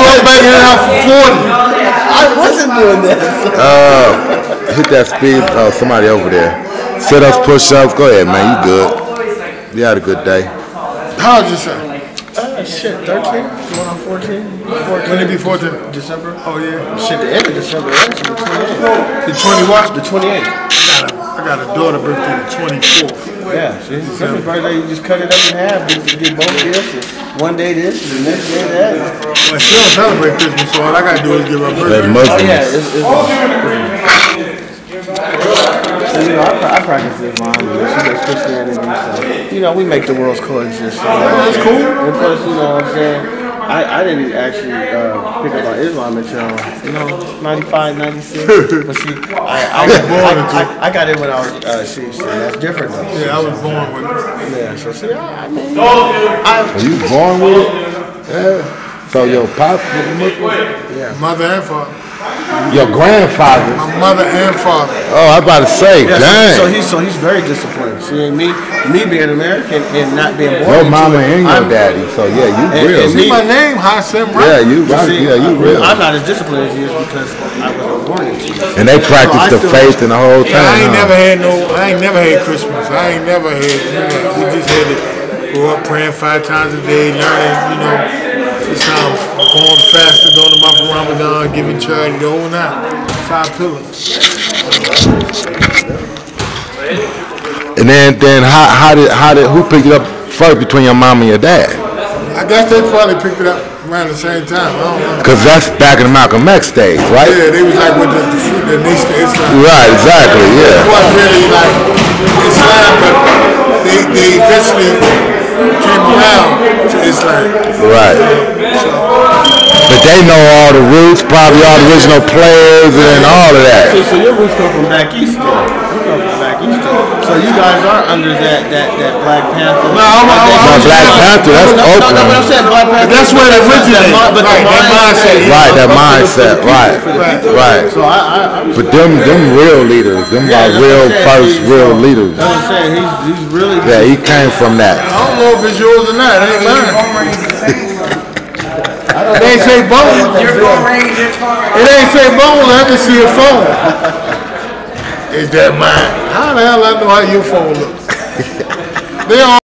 up banging it out for 40. I wasn't doing this. Uh, hit that speed. Oh, somebody over there. Sit ups, push ups. Go ahead, man. You good? You had a good day. How How's your son? Uh, shit, 13? Going on 14? 14? When it be 14? December? Oh, yeah. Shit, the end of December, actually, the 28th. The 20 what? The 28th. I got a, I got a daughter birthday the 24th. Yeah, see, December's birthday, you just cut it up in half, you get both gifts, one day this, and the next day that. Well, she don't celebrate Christmas, so all I gotta do is give her a That birthday. Oh, Muslims. yeah, it's, it's, oh, you know, I, pra- I practice Islam, you know, she does Christianity, so, you know, we make the worlds coexist. So, uh, oh, that's cool. And plus, you know what I'm saying, I, I didn't actually uh, pick up on Islam until, you know, 95, 96. but see, I, I, born I, it. I, I got in when I was, uh, see, see, that's different though. Yeah, I was born with it. Yeah, so see, I, I mean, I, Are you born with it? Yeah. So your pop, Yeah. Mother and father. Your grandfather. My mother and father. Oh, I about to say, Yeah, so, dang. so he's so he's very disciplined. See, me me being American and not being born your mama it, and your I'm- daddy. So yeah, you And- real. and me- my name, Hasim, yeah, right? you right. See, Yeah, you real. I'm not as disciplined as he is because I wasn't born into it. And they practice I the faith and the whole thing. Yeah, I ain't huh? never had no, I ain't never had Christmas. I ain't never had, you know, we just had to go up praying five times a day, learning, you know, um, going fasting during the month of Ramadan, giving charity, the whole. Five pillars. And then, then how, how did how did who picked it up first between your mom and your dad? I guess they probably picked it up around the same time. I don't know. Because that's back in the Malcolm X days, right? Yeah, they was like with the, the, the of Islam. Right, exactly, yeah. It wasn't really like Islam, but they, they eventually came around to Islam. Right. But they know all the roots, probably all the original players and all of that. So, so your roots come from back east. Then. You come from back east. Then. So you guys are under that that that Black Panther. No, I'm- I'm- I'm- No, Black Panther, that's no, no, no, Oakland. no, but I'm saying Black Panther. that's where it That originated. mi- but the Right, that mindset. Right, that for the- for the mindset, right, Right. right. So I, I, But them, them real leaders, them Yeah, are real what first real so- leaders. That's what I'm saying. He's he's really. Yeah, he came from that. I don't know if it's yours or not. It ain't mine. It ain't say bones. It ain't say bones. I can see a phone. Is that mine? How the hell I know how your phone looks? they all